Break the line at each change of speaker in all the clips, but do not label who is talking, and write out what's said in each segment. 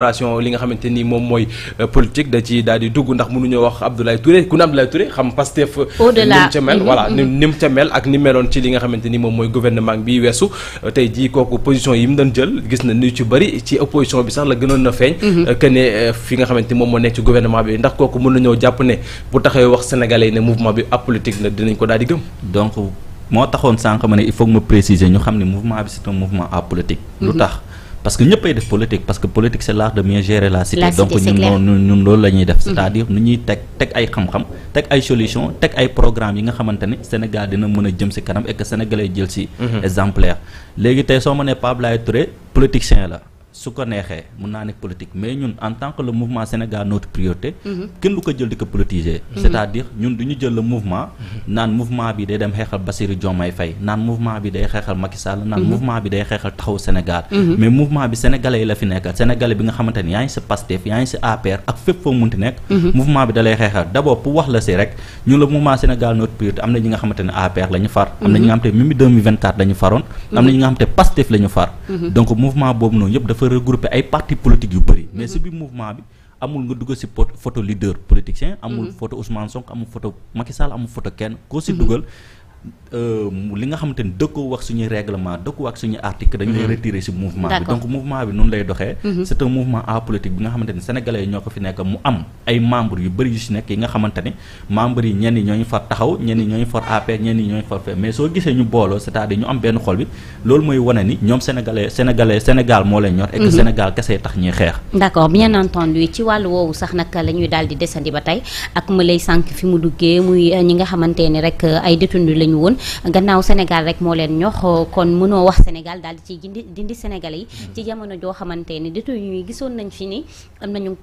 collaboration li nga xamante ni moom mooy euh, politique da ci daal di dugg ndax mënuñoo wax Abdoulaye Touré ku ne Abdoulaye Touré xam Pastef
euh,
ni mu ca mel mhm, voilà mhm. ni mu ca mel ak ni meloon ci li nga xamante ni moom mooy gouvernement bi weesu euh, tey jii kooku position yi mu doon jël gis na ni ci bëri ci opposition bi sax la gënoon na feeñ mhm. que ne fi nga xamante ni moom moo nekk ci gouvernement bi ndax kooku mën nañoo jàpp ne bu taxee wax sénégalais yi ne mouvement bi apolitique na dinañ ko daal di gëm
donc moo taxoon sànq ma ne il faut que ma préciser ñu xam ne mouvement bi c'est un mouvement apolitique lu tax parce que ñëppay def politique parce que politique c'est l'art de mieux gérer la cité donc ñun ñun loolu la ñuy def mm-hmm. c'est-à-dire nu ñuy teg teg ay xam-xam teg ay solution teg ay programme yi nga xamante ne Sénégal dina mën a jëm si kanam et que sénégalais jël si mm-hmm. exemplaire léegi tey soo ma nee Pape Laye Touré politicien la su ko neexee mun naa nekk politique mais ñun en tant que le mouvement Sénégal notre priorité mm-hmm. kenn du ko jël di ko politiser c'est-à-dire ñun du ñu jël le mouvement naan mouvement bi day dem xeexal Bassirou Diomaye Faye naan mouvement bi day xeexal Macky Sall naan mhm. mouvement bi day xeexal taxaw Sénégal mhm. mais mouvement bi sénégalais yi la fi nekkal sénégalais bi nga xamante ni yaa ngi si Pastef yaa ngi si APR ak fépp foo munti nekk mhm. mouvement bi da lay xeexal d'abord pour wax la si rek ñu la mouvement Sénégal notre priorité am na ñi nga xamante ne APR la ñu far am na ñi nga xamante ne Mimi 2024 la ñu faroon am na ñi nga xamante ne Pastef la ñu far donc mouvement boobu noonu yëpp dafa regrouper ay parti politique yu bëri mais si biir mouvement bi amul nga dugal si photo leader politicien. amul mhm. photo Ousmane Sonko amul photo Macky Sall amul photo kenn. koo si mhm. dugal euh, li nga xamante ni dëkkoo wax suñuy règlement dëkkoo ak suñuy article dañu lay mhm. retirer si mouvement bi donc mouvement bi noonu lay doxee c'est un mouvement apolitique bi nga xamante ni sénégalais yi ñoo ko fi nekk mu am ay membres yu bëri yu si nekk yi nga xamante ni membre yi ñenn ñooñu far taxaw ñenn ñooñu far APR ñenn ñooñu far fee mais soo gisee ñu booloo c'est-à-dire ñu am benn xol bi loolu mooy wane ni ñoom sénégalais sénégalais Sénégal moo leen ñor. et que mhm. Sénégal kese tax ñuy xeex.
d'accord bien entendu ci wàllu woowu sax nag la ñuy daal di desandi ba tey ak mu lay sànq fi mu duggee muy eh, ñi nga xamante ni rek eh, ay détenus la ñu woon gannaaw Sénégal rek moo leen ñox eh, kon mënoo wax Sénégal daal di ciy dindi dindi Sénégalais yi mhm. ci jamono joo xamante ni détenus yi gisoon nañ fi ni am
nañu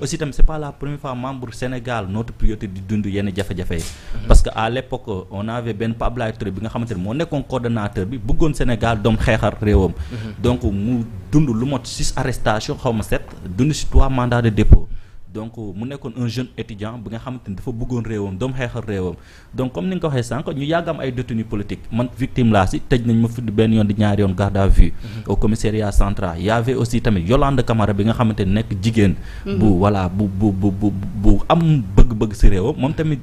aussi tamit c'est pas la première fois membre Sénégal notre priorité di dund yenn jafe-jafe yi mhm. parce que à l'époque on avait benn Pape Abdoulaye Touré bi nga xamante ne moo nekkoon coordonnateur bi bëggoon Sénégal doom xeexar réewam mhm. donc mu dund lu mot six arrestations xaw ma sept dund si trois mandats de dépôt donc mu nekkoon un jeune étudiant bi nga xamante ni dafa bëggoon réewam doom xeexal réewam donc comme ni nga ko waxee sànq ñu yàgg am ay détenus politiques man victime laa si tëj nañ ma fi benn yoon di ñaari yoon garde à vue mhm. au commissariat central y avait aussi tamit Yolande Camara bi nga xamante ne nekk jigéen mhm. bu voilà bu bu bu bu bu am bëgg-bëgg si réewam moom tamit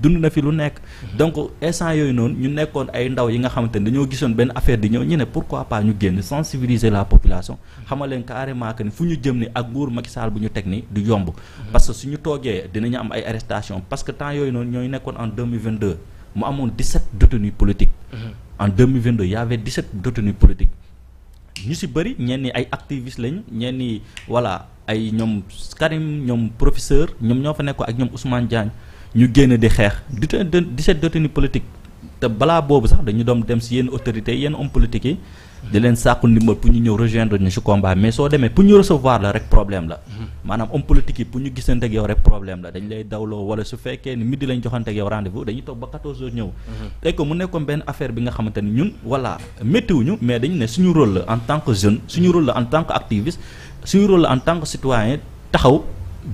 dund na fi lu nekk mhm. donc instant yooyu noonu ñu nekkoon ay ndaw yi nga xamante ne dañoo gisoon benn affaire di ñëw ñu ne pourquoi pas ñu génn sensibiliser la population xamal leen carrément que ni fu ñu jëm ni ak nguur Macky Sall bu ñu teg ni du yomb Mhm. parce que suñu toogee dinañu am ay arrestation parce que temps yooyu noonu ñooy nekkoon en 2022 mu amoon 17 détenus politiques. Mhm. en 2022 y avait 17 détenus politiques ñu si bëri ñenn ñi ay activistes lañ ñenn ñi voilà ay ñoom Karim ñoom professeur ñoom ñoo fa nekkoon ak ñoom Ousmane Diagne ñu génn di xeex 17 détenus politiques te balaa boobu sax dañu doom dem si yenn autorités yenn hommes politiques yi. di leen sàkku ndimbal pour ñu ñëw rejoindre ñu si combat mais soo demee pour ñu recevoir la rek problème la. Mhm. maanaam homme politique yi pour ñu gisante ak yow rek problème la dañ lay dawloo wala su fekkee ni midi lañ joxante ak yow rendez-vous dañuy toog ba 14 heures ñëw. Mhm. tey ko mu nekkoon benn affaire bi nga xamante ni ñun voilà méttiwuñu mais dañu ne suñu rôle la en tant que jeune suñu rôle la en tant que activiste. suy rôle en tant que citoyen taxaw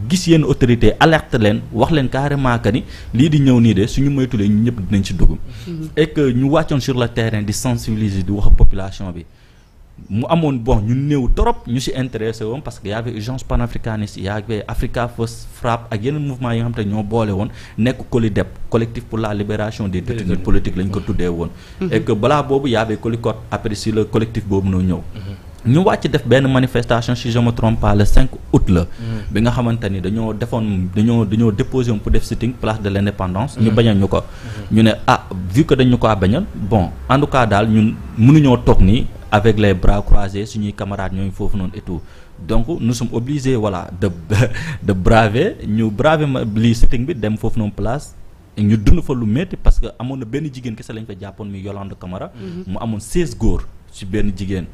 gis yenn autorité alerte leen wax leen carrément que ni lii di ñëw nii de suñu moytulee ñu ñëpp dinañ ci dugg. Mm-hmm. et que ñu wàccoon sur le terrain di sensibiliser di wax population bi. mu amoon bon ñu néew trop ñu si intéressé woon parce que y avait urgence panafricaniste y avait Africa First Frappe ak yeneen mouvement yi nga xam te ñoo boole woon nekk COLIDEP collectif pour la libération des détenus politiques lañ ko tuddee woon Mhm. et que balaa boobu y avait Colicot après si le collectif boobu noo ñëw. Mhm. ñu wàcc def benn manifestation si je me trompe pas le 5 août la. Mhm. bi nga xamante ni dañoo defoon dañoo dañoo déposé pour def sitting place de l' indépendance. ñu bañal ñu ko. ñu ne ah vu que dañu ko bañal bon en tout cas daal ñun mënuñoo toog nii avec les bras croisés suñuy camarades ñooñu foofu noonu et tout. donc nous sommes obligés voilà de de braver ñu braver ma lii sitting bi dem foofu noonu place ñu dund fa lu métti parce que amoon na benn jigéen kese lañ fa jàppoon muy Yolande Camara. Mhm. mu amoon 16 góor ci benn jigéen.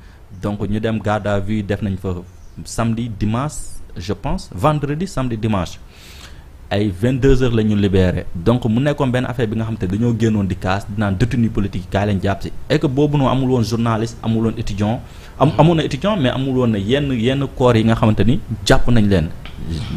donc ñu dem garde à vue def nañ fa samedi dimanche je pense vendredi samedi dimanche ay 22 heures la ñu libéré donc mu nekkoon benn affaire bi nga xam te dañoo génnoon di kaas dinaan détenu politique yi kaay leen jàpp si et que boobu noonu amul woon journaliste amul woon étudiant. am amoon na étudiant mais amul woon na yenn yenn corps yi nga xamante ni jàpp nañ leen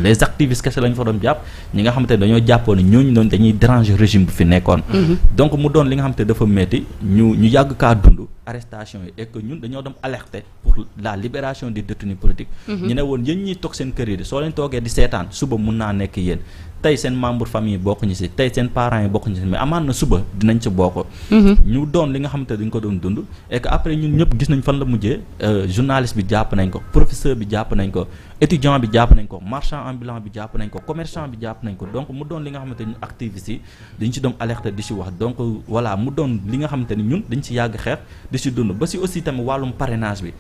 les activistes kese lañ fa doon jàpp ñi nga xamante ne dañoo jàppoon ne ñooñu noonu dañuy déranger régime bu fi nekkoon. Mhm. donc mu doon li nga xamante dafa métti ñu ñu yàgg kaa dund arrestation yi et que ñun dañoo dem alerter pour la libération des détenus politiques. Mhm. ñu ne woon yéen ñiy toog seen kër yi de soo leen toogee di seetaan suba mun naa nekk yéen tey seen membre famille bokk ñu si tey seen parents yi bokk ñu si mais amaan na suba dinañ ci bokk. Mm-hmm. ñu doon li nga xamante ne dañ ko doon dund et que après ñun ñëpp gis nañ fan la mujjee euh, journaliste bi jàpp nañ ko professeur bi jàpp nañ ko étudiant bi jàpp nañ ko marchand ambulant bi jàpp nañ ko commerçant bi jàpp nañ ko donc mu doon li nga xamante ni activiste yi dañ ci doon alerte di ci wax donc voilà mu doon li nga xamante ni ñun dañ ci yàgg xeex di ci dund ba si aussi tamit wàllum parrainage bi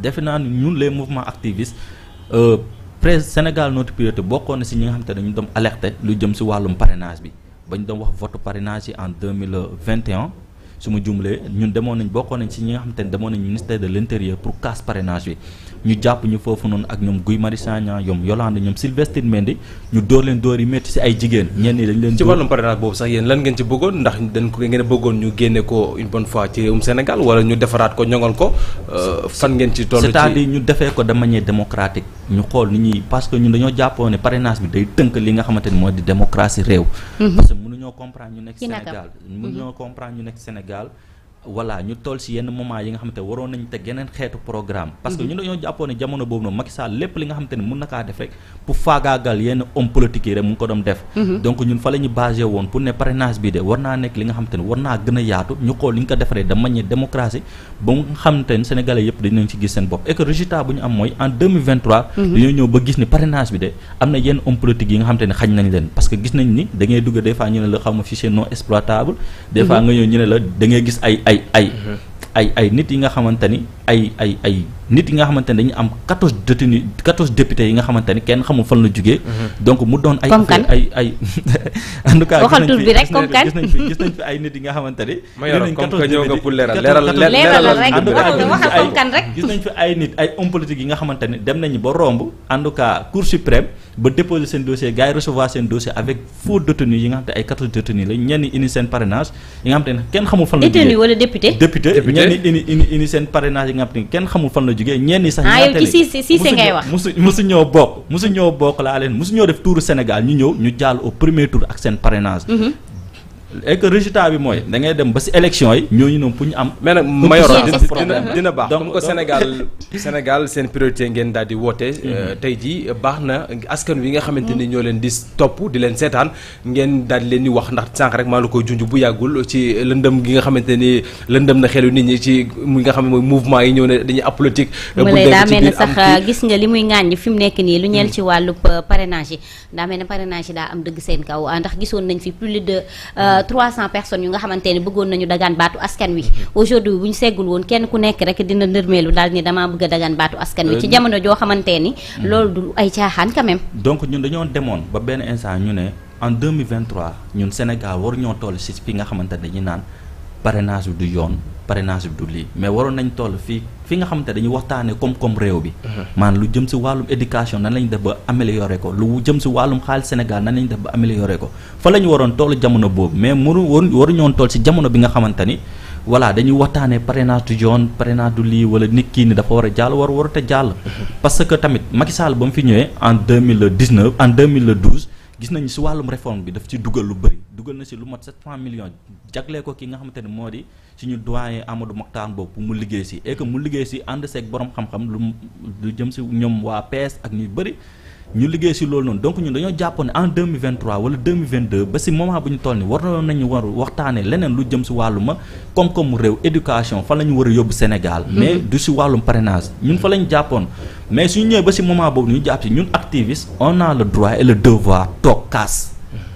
defe naa ni ñun les mouvements activistes euh, presse Sénégal notre priorité bokkoon na si ñi nga xamante ne dañu doon alerte lu jëm si wàllum parrainage bi ba ñu doon wax vote parrainage en deux mille vingt et un su ma jumlee ñun demoon nañ bokkoon nañ ci ñi nga xamante ne demoon nañ ministère de l' intérieur pour casse parrainage bi ñu jàpp ñu foofu noonu ak ñoom Guy Marius Sagna ñoom Yolande ñoom Sylvestre Mendy ñu dóor leen dóor yi métti si ay jigéen ñenn ñi dañ leen.
ci wàllum parrainage boobu sax yéen lan ngeen ci bëggoon ndax dañ ko ngeen bëggoon ñu génne ko une bonne fois ci réewum Sénégal wala ñu defaraat ko ñoŋal ko euh, fan ngeen ci toll ci
c'est-à-dire ñu defee ko de manière démocratique ñu xool ni ñuy parce que ñun dañoo jàppoo ne parrainage bi day tënk li nga xamante ni mooy di démocratie réew. Mhm. parce que mënuñoo comprendre ñu nekk Sénégal mënuñoo mhm. comprendre ñu nekk Sénégal. voilà ñu toll si yenn moment yi nga xamante waroon nañ te geneen xeetu programme parce que mhm. ñu dañoo jàppoon ne jamono boobu noonu Macky Sall lépp li nga xamante ne mun na kaa def rek pour faagaagal yenn homme politique yi rek mu ngi ko doon def mhm. donc ñun fa la ñu basé woon pour ne parrainage bi de war naa nekk li nga xamante ne war naa gën a yaatu ñu xool li ñu ko defaree de manière démocratie ba mu xam te ne sénégalais yëpp dañ leen ci gis seen bopp et que résultat bu ñu am mooy en 2023 mhm. dañoo ñëw ba gis ni parrainage bi de am na yenn homme politique yi nga xam te ne xañ nañ leen parce que gis nañ ni da ngay dugg des fois ñu ne la xaw ma fichier non exploitable des fois mhm. nga ñëw ñu ne la da ngay gis ay ay ay mhm. ay ay nit yi nga xamante ni ay ay ay nit yi nga xamante ni dañu am quatorze détenus quatorze députés yi nga xamante ni kenn xamul fan la jugee. Mhm. donc mu doon ay. ay ay en tout cas.
waxal tur bi rek comme kan
gis nañ fi gis nañ fi ay nit yi nga xamante ni.
ma yoroon comme que ñëw nga pour leeral leeral
leeral rek waxal comme kan rek
gis nañ fi ay nit ay hommes politiques yi nga xamante ne dem nañu ba romb en tout cas cour suprême ba déposer seen dossier gars yi recevoir seen dossier avec faux détenu yi nga xam te ay 14 détenus la ñenn indi seen parrainage yi nga xam te ne kenn xamul fan la jógee détenu
wala député
député ñenn indi indi indi seen parrainage yi nga xam te ne kenn xamul fan la jógee ñenn sax
ah yow ci
si
si si ngay wax
musu musu ñoo bokk musu ñoo bokk laa leen musu ñoo def tour Sénégal ñu ñëw ñu jàll au premier tour ak seen parrainage mhm. et que résultat bi mooy da ngay dem ba si élection yi ñooñu noonu pour ñu am.
mais nag Mayoro dina dina baax.
donc ko
Sénégal Sénégal seen priorité ngeen daal di woote. Mhm. Euh, tey jii baax na askan wi nga xamante ni ñoo leen di topp di leen seetaan ngeen daal di leen di wax ndax sànq rek maa la koy junj bu yàggul ci lëndëm gi nga xamante ni lëndëm na xelu nit ñi ci mu nga xam ne mooy mouvement yi ñëw ne dañuy ab
politique. bu dee ci biir am gis nga li muy ŋàññ fi mu nekk nii lu ñeel ci wàllub euh, parrainage daa mel ne parrainage yi daa am dëgg seen kaw ah, ndax gisoon nañ fi plus de 300 euh, personnes yu nga xamante ne bëggoon nañu dagaan baatu askan wi mm-hmm. aujourd'hui bu ñu seggul woon kenn ku nekk rek dina nërmeelu daal ni damaa bëgg a dagaan baatu askan wi ci
euh,
jamono joo xamante ni mm-hmm. loolu du ay caaxaan quand même
donc ñun dañoo demoon ba benn instant ñu ne en 2023 ñun Sénégal war ñoo toll si fi nga xamante ne dañuy naan parrainage bi du yoon parrainage bi du lii mais waroon nañ toll fii fi nga xamante dañuy waxtaanee koom-koom réew bi. Mhm. maanaam lu jëm si wàllum éducation nan lañ def ba améliorer ko lu jëm si wàllum xaalis Sénégal nan lañ def ba améliorer ko fa la ñu waroon toll jamono boobu mais mënu waru waruñoon toll si jamono bi nga xamante ni. voilà dañuy waxtaanee parrainage du jaune parrainage du lii wala nit kii ni dafa war a jàll war warut a jàll. Mhm. parce que tamit Macky Sall ba mu fi ñëwee en deux mille dix neuf en deux mille douze gis nañu si wàllum réforme bi daf ci dugal lu bëri dugal na si lu mat sept cent millions jaglee ko ki nga xamante ne moo di. ci ñu doyen Amadou Mokhtar Mbow pour mu liggéey si et que mu liggéey si ànd seeg borom xam-xam lu lu jëm si ñoom waa PS ak ñuy bëri ñu liggéey si loolu noonu donc ñun dañoo jàppoon ne en 2023 wala 2022 ba si moment bu ñu toll ni war na nañu war waxtaanee leneen lu jëm si wàllu ma koom-koomu réew éducation fa la ñu war a yóbbu Sénégal mm-hmm. mais du si wàllum parrainage ñun fa la ñu jàppoon mais suñu ñëwee ba si moment boobu ñu jàpp si ñun activistes on a le droit et le devoir toog kaas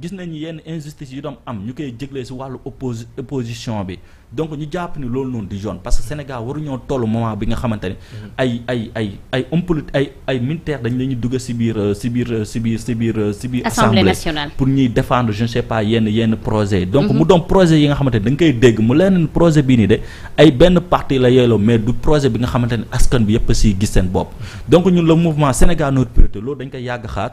gis nañu yenn injustice yu doom am ñu koy jéglee si wàllu oppos opposition bi donc ñu jàpp ni loolu noonu di yoon parce que Sénégal waruñoo toll moment bi nga xamante ne mhm. ay ay ay ay homme politique ay ay militaire dañ la ñuy dugg si biir euh, si biir euh, si biir si biir euh, si biir
assemblée nationale
pour ñuy défendre je ne sais pas yenn yenn projet donc mhm. mu doon projet yi nga xamante ne da nga koy dégg mu leen projet bii nii de ay benn parti la yeeloo mais du projet bi nga xamante ne askan bi yëpp siy gis seen bopp mhm. donc ñun le mouvement Sénégal notre priorité loolu dañ koy yàgg xaar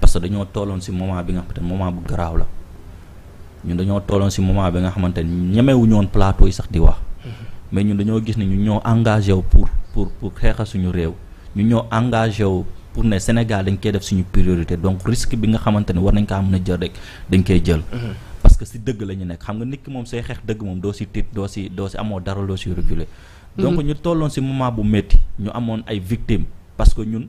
parce que dañoo tooloon si moment bi nga xamante ne moment bu garaaw la ñun dañoo tooloon si moment bi nga xamante ne ñemewuñu woon plateau yi sax di wax. mais ñun dañoo gis ne ñu ñoo engagé wu pour pour pour xeexal suñu réew ñu ñoo engagé wu pour ne Sénégal dañ koy def suñu priorité donc risque bi nga xamante ne war nañ kaa mën a jël rek dañ koy jël. Mhm. parce que si dëgg la ñu nekk xam nga nit ki moom say xeex dëgg moom doo si tiit doo si doo si amoo dara loo si reculer. Mhm. donc ñu tolloon si moment bu métti ñu amoon ay victimes parce que ñun.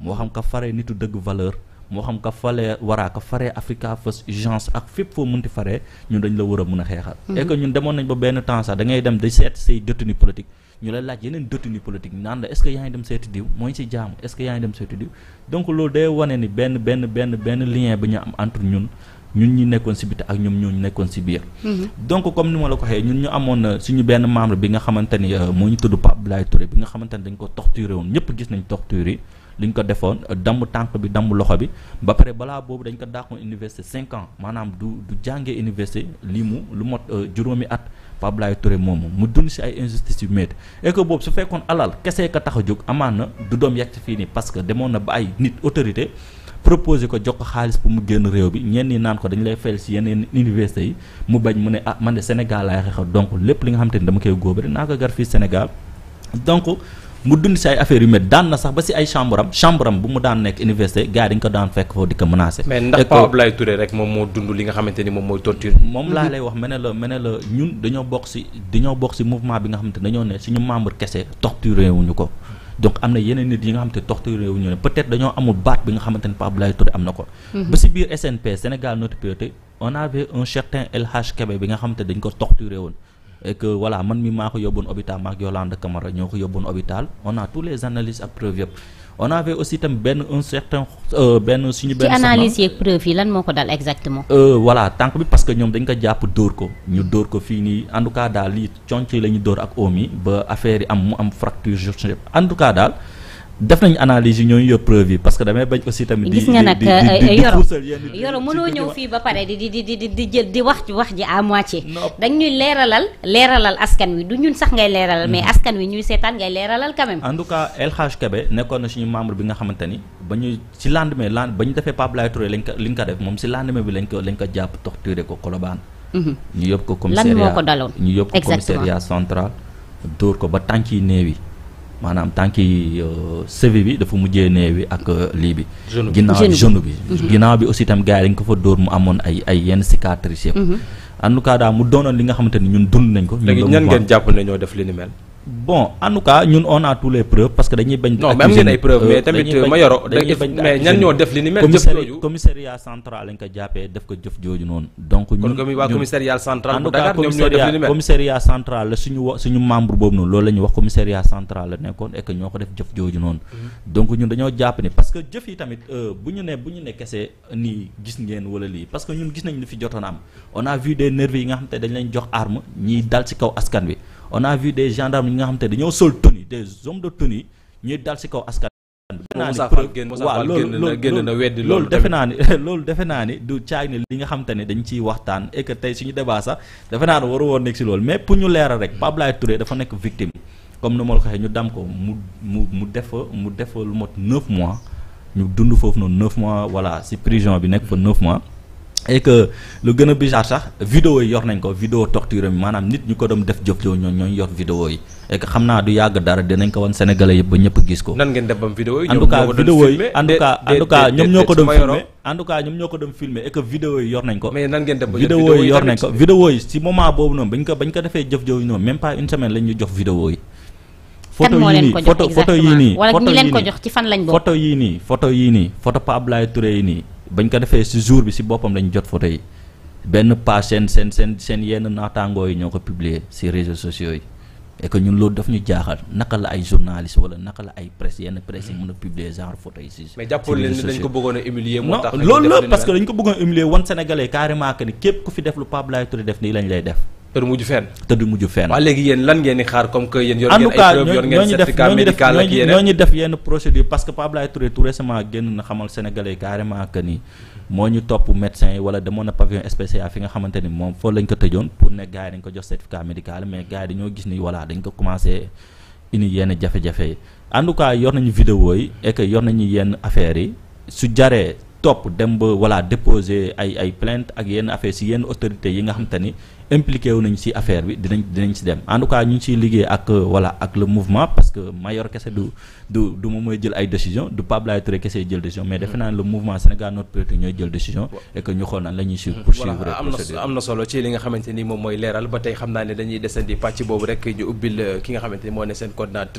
moo xam ka fare nitu dëgg valeur moo xam ka fale waraa ka fare Africa First Urgence ak fépp foo mënti fare ñun dañ la war a mën a xeexal mhm. et que ñun demoon nañ ba benn temps sax da ngay dem di seet say détenu politique ñu lay laaj yeneen détenu politique naan la est-ce que yaa ngi dem seeti diw mooy si jaamu est-ce que yaa ngi dem seeti diw donc loolu day wane ni benn benn benn benn lien bi ñu am entre ñun ñun ñi nekkoon si biti ak ñoom ñoo ñu nekkoon si biir. Mhm. donc comme ni ma la ko waxee ñun ñu amoon na euh, suñu benn membre bi nga xamante ni euh, moo ñu tudd Pape Abdoulaye Touré bi nga xamante ni dañ ko torturé woon ñëpp gis nañ torture yi li ñu ko defoon euh, damb tànk bi damb loxo bi ba pare balaa boobu dañ ko dàqoon université cinq ans maanaam du du jàngee université lii mu lu mot juróomi at. Pape Abdoulaye Touré moomu mu dund si ay injustice yu métti et que boobu su fekkoon alal kese ka tax a jóg amaan na du doom yàgg fii nii parce que demoon na ba ay nit autorité proposé ko jox ko xaalis pour mu génn réew bi ñenn ñi naan ko dañu lay fayal si yeneen université yi mu bañ mu ne ah man de Sénégal laay xeexal donc lépp li nga xam te ni dama koy góobe dinaa ko gar fii Sénégal donc mu dund si ay affaires yu mel daan na sax ba si ay chambre am chambre am bu mu daan nekk université gars yi dañu ko daan fekk foofu di ko menacé.
mais ndax Pape Abdoulaye Touré rek moom moo dund li nga xamante ni moom mooy torture.
moom laa lay wax mene la mene la ñun dañoo bokk si dañoo bokk si mouvement bi nga xamante ne dañoo ne suñu membre kese torturé wuñu ko. donc am na yeneen nit yi nga xamante ne toxte réew ñu ne peut-être dañoo amul baat bi nga xamante ne Pape Abdoulaye Touré am na ko mhm. ba si biir SNP Sénégal notre priorité on avait un certain El Hadj Kébé bi nga xamante dañ ko torturé woon et que voilà man mi maa ko yóbboon hôpital maak Yolande Camara ñoo ko yóbboon hôpital on a tous les analyses ak preuves yëpp on avait aussi tam benn un certain euh, benn suñu benn.
ci analyse yeeg preuve yi lan moo ko dal exactement.
Euh, voilà tànk bi parce que ñoom dañ ko jàpp dóor ko ñu dóor ko fii nii en tout cas daal lii conc yi la ñu dóor ak oom yi ba affaire yi am mu am fracture journée en tout cas daal def nañu analyse yi ñooñu yor preuve yi parce que damay bañ aussi tamit.
gis nga nag
euh,
yoro yoro mënoo ñëw fii ba pare di di di di di jël di wax ci wax ji à moitié. dañ ñuy leeralal leeralal askan wi du ñun sax ngay leeralal. mais mm-hmm. askan wi ñuy seetaan ngay leeralal quand même.
en tout cas El Hadj Kébé nekkoon na suñu membre bi nga xamante ni ba ñu ci lendemain lend ba ñu defee Pape Laye Touré lañ ko li ñu ko def moom si lendemain bi lañ ko lañ ko jàpp torturé ko Colobane.
Mhm.
ñu yóbbu ko commissariat lan
moo ko daloon
ñu yóbbu ko commissariat central dóor ko ba tànk yi néew yi maanaam tànk yi euh, sevi bi dafa mujjee néew yi ak euh, lii bi. ginnaaw
bi
genou bi. Mhm. ginnaaw bi aussi tam gars yi dañ ko fa dóor mu amoon ay ay yenn cicatrices yëpp. Mhm. en tout cas daal mu doonoon li nga xamante ni ñun dund nañ ko. ñun
ñan ngeen jàpp ne ñoo def li ni mel.
bon en tout cas ñun on a tous les preuves parce que dañuy bañ.
non même ngeen ay preuves mais
euh,
tamit ma yoro mais ñan ñoo def li ni mel. jëf jooju
commissariat central lañ ko jàppee def ko jëf jooju noonu. donc ñun
kon waa commissariat central. bu Dakar ñoom ñoo def li ni mel
commissariat central la suñu wa suñu membre boobu noonu loolu la ñuy wax commissariat central la nekkoon et que ñoo ko def jëf jooju noonu. Mhm. donc ñun dañoo jàpp ni parce que jëf yi tamit euh, bu ñu ne bu ñu ne kese. nii gis ngeen wala lii parce que ñun gis nañ lu fi jotoon am on a vu des nervis yi nga xam te dañ leen jox arme ñiy dal ci kaw askan wi on a vu des gendarmes yi nga xam te dañoo sol tenue des hommes de tenue ñuy dal ci kaw askan waaw loolu
loolu
loolu defe naa ni loolu defe naa ni du caag ni li nga xam te ne dañ ciy waxtaan et que tey suñu débat sax defe naa ne waru woon nekk si loolu mais pour ñu leeral rek Pape Laye Touré dafa nekk victime comme nu ma la ko waxee ñu dam ko mu mu mu def mu def lu mot neuf mois ñu dund foofu noonu neuf mois voilà si prison bi nekk fa neuf mois. et que lu gën a bizarre sax vidéo yi yor nañ ko vidéo torture bi maanaam nit ñu ko doon def jëf joo ñoo ñooñu yor vidéo yi et que xam naa du yàgg dara dinañ ko wan sénégalais yëpp ba ñëpp gis ko.
nan ngeen def bam vidéo yi.
en tout cas vidéo yi en tout cas en tout cas ñoom ñoo ko doon filmé en tout cas ñoom ñoo ko doon filmer et que vidéo yi yor nañ ko.
mais nan ngeen def ba
vidéo yi yor nañ ko vidéo yi si moment boobu noonu bañ ko bañ ko defee jëf jooju noonu même pas une semaine lañ ñu jox vidéo yi.
photo yii nii
photo photo yii nii
wala ñi leen ko jox ci fan lañ bokk
photo yii nii photo yii nii photo Pa Abdoulaye Touré yi nii bañ ko defee si jour bi si boppam lañ jot photo yi benn page seen seen seen seen yenn naataangoo yi ñoo ko publier si réseaux sociaux yi et que ñun loolu daf ñu jaaxal naka la ay journaliste wala naka la ay presse yenn presse yi mën a publier genre photo yi si.
mais jàppoon leen ni dañ ko bëggoon a humilier. moo tax
loolu la parce que dañ ko bëggoon a humilier wan sénégalais carrément que ni képp ku fi def lu Pape Abdoulaye Touré def nii lañ lay def.
te du mujj fenn.
te du mujj fenn.
waaw léegi yéen lan ngeen di xaar comme que yéen. yor ngeen ay preuve yor ngeen
certificat médical
ak
yeneen en
tout cas
ñooñu
def
ñooñu def yenn procédure parce que Pape Abdoulaye Touré tout récemment génn na xamal sénégalais carrément que ni moo ñu topp médecin yi wala demoon na pavillon spécial fi nga xamante ni moom foofu lañ ko tëjoon pour ne gars yi dañ ko jox certificat médical mais gars yi dañoo gis ni voilà dañ ko commencé indi yenn jafe-jafe yi en tout cas yor nañu vidéo yi et que yor nañu yenn affaires yi su jaree topp dem ba voilà déposer ay ay plainte ak yenn affaire si yenn autorités yi nga xamante ni impliqué wu nañu si affaire bi dinañ dinañ si dem en tout cas ñu ngi siy liggéey ak voilà ak le mouvement parce que mayor kese du du du moom mooy jël ay décision du Pape Laye Touré kese jël décision mais defe naa ne le mouvement Sénégal notre priorité ñooy jël décision et que ñu xool nan la ñuy suivre pour suivre
voilà am
procédure na
am na solo ci li nga xamante ni moom mooy leeral ba tey xam naa ne dañuy desandi pàcc boobu rek ñu ubbil euh, ki nga xamante ni moo ne seen coordinateur